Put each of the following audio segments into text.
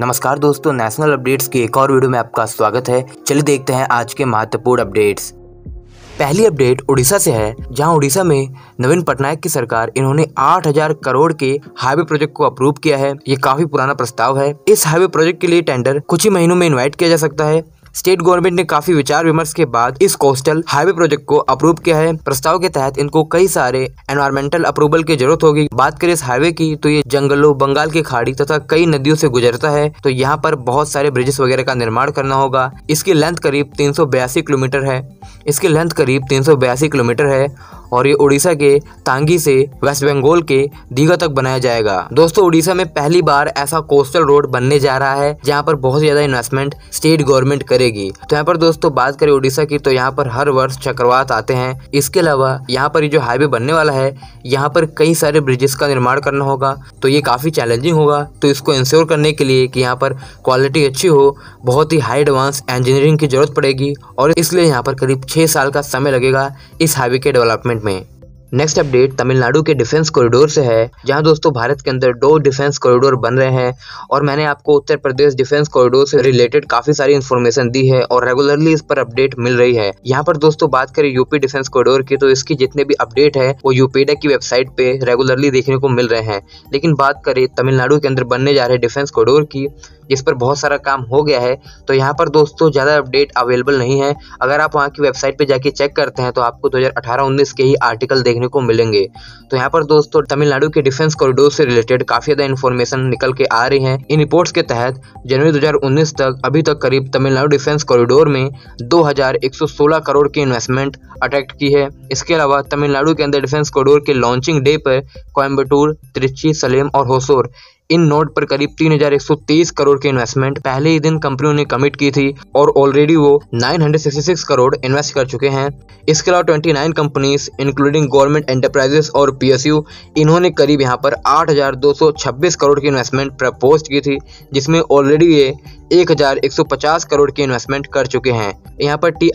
नमस्कार दोस्तों national updates की एक और वीडियो में आपका स्वागत है। चलिए देखते हैं आज के महत्वपूर्ण अपडेट्स पहली अपडेट उड़ीसा से है, जहाँ उड़ीसा में नवीन पटनायक की सरकार इन्होंने 8000 करोड़ के हाईवे प्रोजेक्ट को अप्रूव किया है। ये काफ़ी पुराना प्रस्ताव है। इस हाईवे प्रोजेक्ट के लिए टेंडर कुछ ही महीनों में इन्वाइट किया जा सकता है। स्टेट गवर्नमेंट ने काफ़ी विचार विमर्श के बाद इस कोस्टल हाईवे प्रोजेक्ट को अप्रूव किया है। प्रस्ताव के तहत इनको कई सारे एनवायरमेंटल अप्रूवल की ज़रूरत होगी। बात करें इस हाईवे की तो ये जंगलों, बंगाल की खाड़ी तथा कई नदियों से गुजरता है। तो यहाँ पर बहुत सारे ब्रिजेस वगैरह का निर्माण करना होगा। इसकी लेंथ करीब तीन सौ बयासी किलोमीटर है। इसकी लेंथ करीब तीन सौ बयासी किलोमीटर है और ये उड़ीसा के तांगी से वेस्ट बंगाल के दीघा तक बनाया जाएगा। दोस्तों, उड़ीसा में पहली बार ऐसा कोस्टल रोड बनने जा रहा है, जहाँ पर बहुत ज़्यादा इन्वेस्टमेंट स्टेट गवर्नमेंट करेगी। तो यहाँ पर दोस्तों, बात करें उड़ीसा की तो यहाँ पर हर वर्ष चक्रवात आते हैं। इसके अलावा यहाँ पर जो हाईवे बनने वाला है, यहाँ पर कई सारे ब्रिजेस का निर्माण करना होगा तो ये काफ़ी चैलेंजिंग होगा। तो इसको इंश्योर करने के लिए कि यहाँ पर क्वालिटी अच्छी हो, बहुत ही हाई एडवांस इंजीनियरिंग की ज़रूरत पड़ेगी और इसलिए यहाँ पर करीब छः साल का समय लगेगा इस हाईवे के डेवलपमेंट में। नेक्स्ट अपडेट तमिलनाडु के डिफेंस कॉरिडोर से है। जहाँ दोस्तों, भारत के अंदर दो डिफेंस कॉरिडोर बन रहे हैं और मैंने आपको उत्तर प्रदेश डिफेंस कॉरिडोर से रिलेटेड काफ़ी सारी इन्फॉर्मेशन दी है और रेगुलरली इस पर अपडेट मिल रही है। यहाँ पर दोस्तों, बात करें यूपी डिफेंस कॉरिडोर की तो इसकी जितने भी अपडेट है, वो यूपीडा की वेबसाइट पे रेगुलरली देखने को मिल रहे हैं। लेकिन बात करें तमिलनाडु के अंदर बनने जा रहे डिफेंस कॉरिडोर की, जिस पर बहुत सारा काम हो गया है तो यहाँ पर दोस्तों, ज़्यादा अपडेट अवेलेबल नहीं है। अगर आप वहाँ की वेबसाइट पे जाके चेक करते हैं तो आपको 2018-19 के ही आर्टिकल देखने को मिलेंगे। तो यहाँ पर दोस्तों, तमिलनाडु के डिफेंस कॉरिडोर से रिलेटेड काफ़ी ज़्यादा इन्फॉर्मेशन निकल के आ रही है। इन रिपोर्ट्स के तहत, जनवरी दो हज़ार उन्नीस तक, अभी तक करीब तमिलनाडु डिफेंस कॉरिडोर में दो हज़ार एक सौ सोलह करोड़ की इन्वेस्टमेंट अट्रैक्ट की है। इसके अलावा, तमिलनाडु के अंदर डिफेंस कॉरिडोर के लॉन्चिंग डे पर कोयम्बटूर त्रिची सलेम और होसोर इन नोट पर करीब 3,123 करोड़ की इन्वेस्टमेंट पहले ही दिन कंपनियों ने कमिट की थी और ऑलरेडी वो 966 करोड़ इन्वेस्ट कर चुके हैं। इसके अलावा 29 कंपनीज़ इंक्लूडिंग गवर्नमेंट एंटरप्राइजेस और पीएसयू इन्होंने करीब यहाँ पर 8,226 करोड़ की इन्वेस्टमेंट प्रपोज की थी जिसमें ऑलरेडी ये 1150 करोड़ की इन्वेस्टमेंट कर चुके हैं। यहाँ पर टी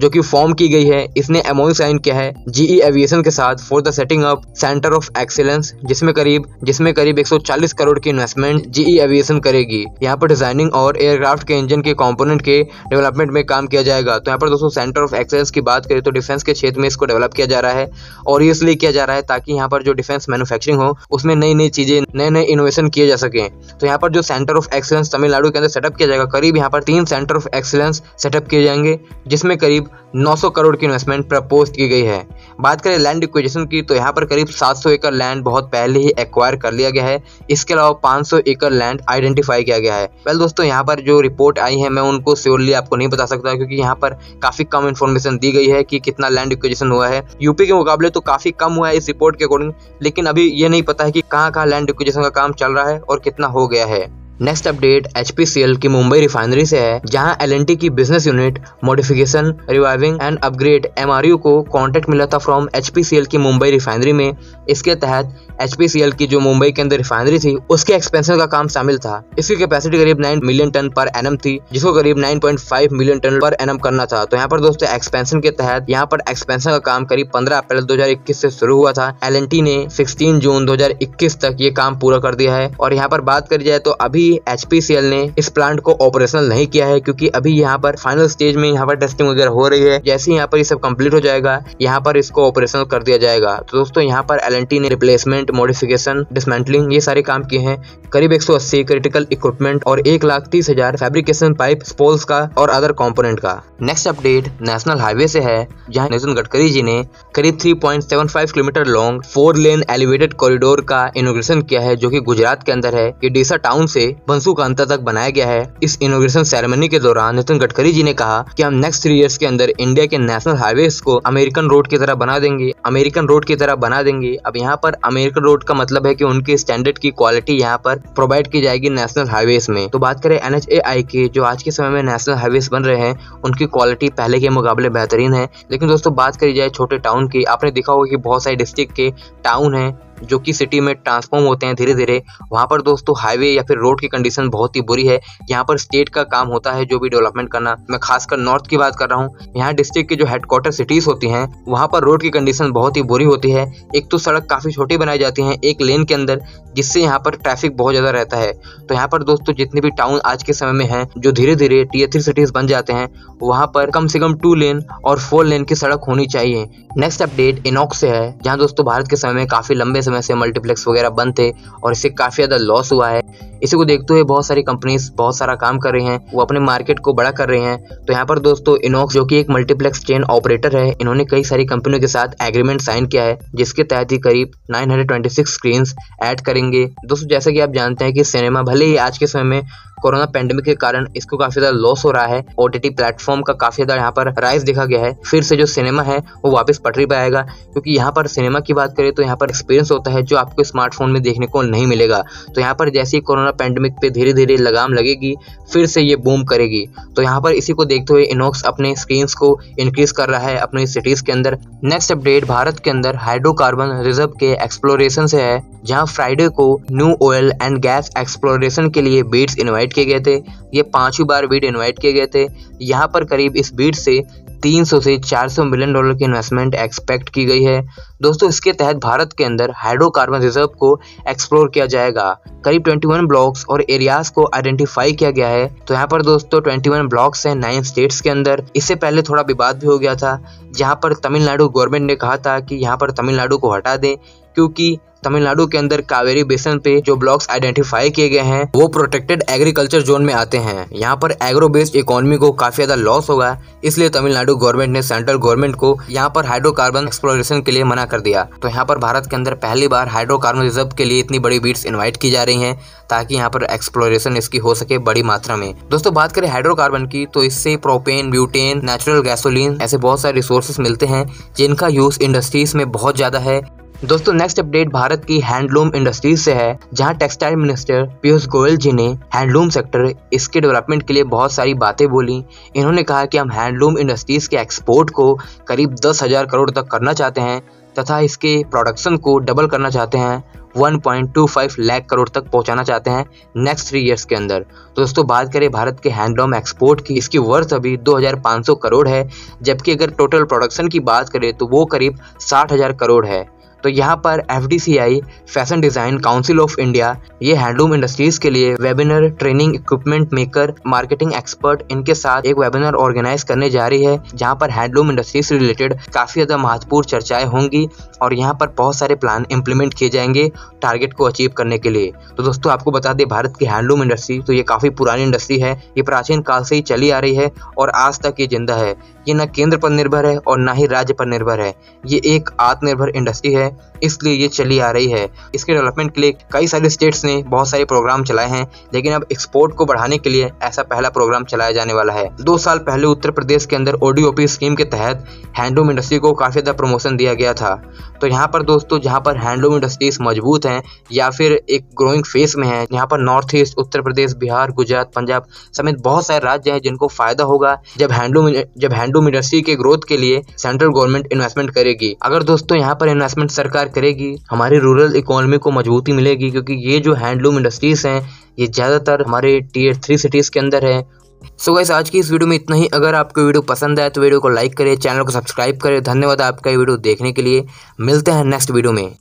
जो कि फॉर्म की गई है इसने एमओयू साइन किया है जीई एविएशन के साथ for the setting up centre of excellence जिसमें करीब जिसमें करीब 140 करोड़ की इन्वेस्टमेंट जीई एविएशन करेगी। यहाँ पर डिज़ाइनिंग और एयरक्राफ्ट के इंजन के कंपोनेंट के डेवलपमेंट में काम किया जाएगा। तो यहाँ पर दोस्तों सेंटर ऑफ़ एक्सेलेंस की बात करें तो डिफेंस के क्षेत्र में इसको डेवलप किया जा रहा है और ये इसलिए किया जा रहा है ताकि यहाँ पर जो डिफेंस मैन्युफैक्चरिंग हो, उसमें नई नई चीज़ें नए नए इनोवेशन किए जा सके। तो यहाँ पर जो सेंटर ऑफ़ एक्सेलेंस तमिलनाडु के अंदर सेटअप किया जाएगा, करीब यहाँ पर तीन सेंटर ऑफ़ एक्सीलेंस सेटअप किए जाएँगे, जिसमें करीब 900 करोड़ की इन्वेस्टमेंट प्रपोज की गई है। बात करें लैंड इक्विजेशन की तो यहाँ पर करीब 700 एकड़ लैंड बहुत पहले ही एक्वायर कर लिया गया है। इसके अलावा 500 एकड़ लैंड आइडेंटिफाई किया गया है। वेल दोस्तों, यहाँ पर जो रिपोर्ट आई है, मैं उनको श्योरली आपको नहीं बता सकता, क्योंकि यहाँ पर काफ़ी कम इन्फॉर्मेशन दी गई है कि कितना लैंड इक्विजेशन हुआ है। यूपी के मुकाबले तो काफ़ी कम हुआ है इस रिपोर्ट के अकॉर्डिंग लेकिन अभी ये नहीं पता है कि कहाँ कहाँ लैंड इक्विजेशन का काम चल रहा है और कितना हो गया है। नेक्स्ट अपडेट एचपीसीएल की मुंबई रिफाइनरी से है, जहाँ एल की business unit modification reviving and upgrade M को कॉन्टेक्ट मिला था फ्रॉम एचपीसीएल की मुंबई रिफाइनरी में। इसके तहत HPCL की जो मुंबई के अंदर रिफाइनरी थी, उसके एक्सपेंशन का काम शामिल था। इसकी कैपेसिटी करीब 9 मिलियन टन पर एनम थी, जिसको करीब 9.5 मिलियन टन पर एनम करना था। तो यहाँ पर दोस्तों एक्सपेंशन के तहत यहाँ पर एक्सपेंशन का काम करीब 15 अप्रैल 2021 से शुरू हुआ था। एल ने 16 जून 2021 तक ये काम पूरा कर दिया है। और यहाँ पर बात करी जाए तो अभी HPCL ने इस प्लांट को ऑपरेशनल नहीं किया है, क्योंकि अभी यहाँ पर फाइनल स्टेज में यहाँ पर टेस्टिंग वगैरह हो रही है। जैसे यहाँ पर ये सब कंप्लीट हो जाएगा, यहाँ पर इसको ऑपरेशनल कर दिया जाएगा। तो दोस्तों, यहाँ पर एल ने रिप्लेसमेंट मॉडिफिकेशन डिसमेंटलिंग ये सारे काम किए हैं। करीब 180 क्रिटिकल इक्विपमेंट और एक लाख तीस हज़ार फेब्रिकेशन पाइप स्पोल्स का और अदर कंपोनेंट का। नेक्स्ट अपडेट नेशनल हाईवे से है, जहाँ नितिन गडकरी जी ने करीब 3.75 kilometre long four lane elevated corridor का इनोग्रेशन किया है, जो कि गुजरात के अंदर है। ये डीसा टाउन से बंसुकांता तक बनाया गया है। इस इनोग्रेशन सेरेमनी के दौरान नितिन गडकरी जी ने कहा कि हम नेक्स्ट थ्री इयर्स के अंदर इंडिया के नेशनल हाईवे को अमेरिकन रोड की तरह बना देंगे अमेरिकन रोड की तरह बना देंगे। अब यहाँ पर अमेरिकन रोड का मतलब है कि उनके स्टैंडर्ड की क्वालिटी यहाँ पर प्रोवाइड की जाएगी नेशनल हाईवे में। तो बात करें एन एच ए आई की, जो आज के समय में नेशनल हाईवे बन रहे हैं, उनकी क्वालिटी पहले के मुकाबले बेहतरीन है। लेकिन दोस्तों, बात करी जाए छोटे टाउन की, आपने देखा होगा कि बहुत सारे डिस्ट्रिक्ट के टाउन है जो कि सिटी में ट्रांसफॉर्म होते हैं धीरे धीरे वहाँ पर दोस्तों हाईवे या फिर रोड की कंडीशन बहुत ही बुरी है। यहाँ पर स्टेट का काम होता है जो भी डेवलपमेंट करना। मैं खासकर नॉर्थ की बात कर रहा हूँ। यहाँ डिस्ट्रिक्ट की जो हेडक्वार्टर सिटीज़ होती हैं, वहाँ पर रोड की कंडीशन बहुत ही बुरी होती है। एक तो सड़क काफ़ी छोटी बनाई जाती है एक लेन के अंदर, जिससे यहाँ पर ट्रैफ़िक बहुत ज़्यादा रहता है। तो यहाँ पर दोस्तों जितने भी टाउन आज के समय में हैं, जो धीरे धीरे टी थ्री सिटीज़ बन जाते हैं, वहाँ पर कम से कम टू लेन और फोर लेन की सड़क होनी चाहिए। नेक्स्ट अपडेट इनॉक्स से है, जहाँ दोस्तों भारत के समय में काफ़ी लंबे समय से मल्टीप्लेक्स वगैरह बंद थे और इससे काफ़ी ज़्यादा लॉस हुआ है। इसी को देखते हुए बहुत सारी कंपनीज़ बहुत सारा काम कर रही हैं, वो अपने मार्केट को बड़ा कर रहे हैं। तो यहाँ पर दोस्तों इनोक्स जो कि एक मल्टीप्लेक्स चेन ऑपरेटर है, इन्होंने कई सारी कंपनियों के साथ एग्रीमेंट साइन किया है, जिसके तहत ही करीब 926 स्क्रीन्स ऐड करेंगे। दोस्तों, जैसा कि आप जानते हैं कि सिनेमा भले ही आज के समय में कोरोना पेंडेमिक के कारण इसको काफ़ी ज़्यादा लॉस हो रहा है। OTT प्लेटफॉर्म का काफ़ी ज़्यादा यहाँ पर राइज देखा गया है। फिर से जो सिनेमा है, वो वापस पटरी पे आएगा। क्योंकि यहाँ पर सिनेमा की बात करें तो यहाँ पर एक्सपीरियंस होता है जो आपको स्मार्टफ़ोन में देखने को नहीं मिलेगा। तो यहाँ पर जैसे ही कोरोना पेंडेमिक पे धीरे धीरे लगाम लगेगी, फिर से ये बूम करेगी। तो यहाँ पर इसी को देखते हुए इनोक्स अपने स्क्रीन को इंक्रीज कर रहा है अपनी सिटीज़ के अंदर। नेक्स्ट अपडेट भारत के अंदर हाइड्रोकार्बन रिज़र्व के एक्सप्लोरेशन से है, जहाँ फ्राइडे को new oil and gas exploration के लिए बीट्स इनवाइट किए गए थे। ये पांचवी बार बीड इनवाइट किए गए थे। यहाँ पर करीब इस बीड से 300 से 400 मिलियन डॉलर की इन्वेस्टमेंट एक्सपेक्ट की गई है। दोस्तों, इसके तहत भारत के अंदर हाइड्रोकार्बन रिज़र्व को एक्सप्लोर किया जाएगा। करीब 21 ब्लॉक्स और एरियाज़ को आइडेंटिफाई किया गया है। तो यहाँ पर दोस्तों 21 ब्लॉक्स हैं नाइन स्टेट्स के अंदर। इससे पहले थोड़ा विवाद भी हो गया था, जहाँ पर तमिलनाडु गवर्नमेंट ने कहा था कि यहाँ पर तमिलनाडु को हटा दें, क्योंकि तमिलनाडु के अंदर कावेरी बेसन पे जो ब्लॉक्स आइडेंटिफाई किए गए हैं, वो प्रोटेक्टेड एग्रीकल्चर जोन में आते हैं। यहाँ पर एग्रो बेस्ड इकोनॉमी को काफ़ी ज़्यादा लॉस होगा, इसलिए तमिलनाडु गवर्नमेंट ने सेंट्रल गवर्नमेंट को यहाँ पर हाइड्रोकार्बन एक्सप्लोरेशन के लिए मना कर दिया। तो यहाँ पर भारत के अंदर पहली बार हाइड्रोकार्बन रिज़र्व के लिए इतनी बड़ी बीट्स इन्वाइट की जा रही है, ताकि यहाँ पर एक्सप्लोरेशन इसकी हो सके बड़ी मात्रा में। दोस्तों, बात करें हाइड्रोकार्बन की तो इससे प्रोपेन ब्यूटेन नेचुरल गैसोलीन ऐसे बहुत सारे रिसोर्सेस मिलते हैं, जिनका यूज़ इंडस्ट्रीज़ में बहुत ज़्यादा है। दोस्तों नेक्स्ट अपडेट भारत की हैंडलूम इंडस्ट्रीज़ से है जहाँ टेक्सटाइल मिनिस्टर पीयूष गोयल जी ने हैंडलूम सेक्टर इसके डेवलपमेंट के लिए बहुत सारी बातें बोली। इन्होंने कहा कि हम हैंडलूम इंडस्ट्रीज़ के एक्सपोर्ट को करीब दस हज़ार करोड़ तक करना चाहते हैं तथा इसके प्रोडक्शन को डबल करना चाहते हैं 1.25 लाख करोड़ तक पहुंचाना चाहते हैं नेक्स्ट थ्री इयर्स के अंदर। तो दोस्तों बात करें भारत के हैंडलूम एक्सपोर्ट की इसकी वर्थ अभी 2500 करोड़ है जबकि अगर टोटल प्रोडक्शन की बात करें तो वो करीब 60,000 करोड़ है। तो यहाँ पर FDCI fashion design council of India ये हैंडलूम इंडस्ट्रीज़ के लिए webinar training equipment maker marketing expert इनके साथ एक वेबिनार ऑर्गेनाइज करने जा रही है, जहाँ पर हैंडलूम इंडस्ट्री से रिलेटेड काफ़ी ज़्यादा महत्वपूर्ण चर्चाएँ होंगी और यहाँ पर बहुत सारे प्लान इम्प्लीमेंट किए जाएँगे टारगेट को अचीव करने के लिए। तो दोस्तों, आपको बता दें, भारत की हैंडलूम इंडस्ट्री तो ये काफ़ी पुरानी इंडस्ट्री है, ये प्राचीन काल से ही चली आ रही है और आज तक ये ज़िंदा है। ये न केंद्र पर निर्भर है और न ही राज्य पर निर्भर है। ये एक आत्मनिर्भर इंडस्ट्री है इसलिए ये चली आ रही है। इसके डेवलपमेंट के लिए कई सारे स्टेट्स ने बहुत सारे प्रोग्राम चलाए हैं, लेकिन अब एक्सपोर्ट को बढ़ाने के लिए ऐसा पहला प्रोग्राम चलाया जाने वाला है। दो साल पहले उत्तर प्रदेश के अंदर ओडीओपी स्कीम के तहत हैंडलूम इंडस्ट्री को काफ़ी ज़्यादा प्रमोशन दिया गया था। तो यहाँ पर दोस्तों, जहाँ पर हैंडलूम इंडस्ट्रीज़ मज़बूत हैं, या फिर एक ग्रोइंग फेस में है, यहाँ पर नॉर्थ ईस्ट उत्तर प्रदेश, बिहार, गुजरात, पंजाब समेत बहुत सारे राज्य हैं जिनको फ़ायदा होगा जब हैंडलूम जब हैंडलूम इंडस्ट्री के ग्रोथ के लिए सेंट्रल गवर्नमेंट इन्वेस्टमेंट करेगी। अगर दोस्तों, यहाँ पर इन्वेस्टमेंट सरकार करेगी, हमारी रूरल इकोनॉमी को मजबूती मिलेगी, क्योंकि ये जो हैंडलूम इंडस्ट्रीज़ हैं, ये ज़्यादातर हमारे टीयर थ्री सिटीज़ के अंदर है। सो so आज की इस वीडियो में इतना ही। अगर आपको वीडियो पसंद आए तो वीडियो को लाइक करें चैनल को सब्सक्राइब करें। धन्यवाद आपका ये वीडियो देखने के लिए। मिलते हैं नेक्स्ट वीडियो में।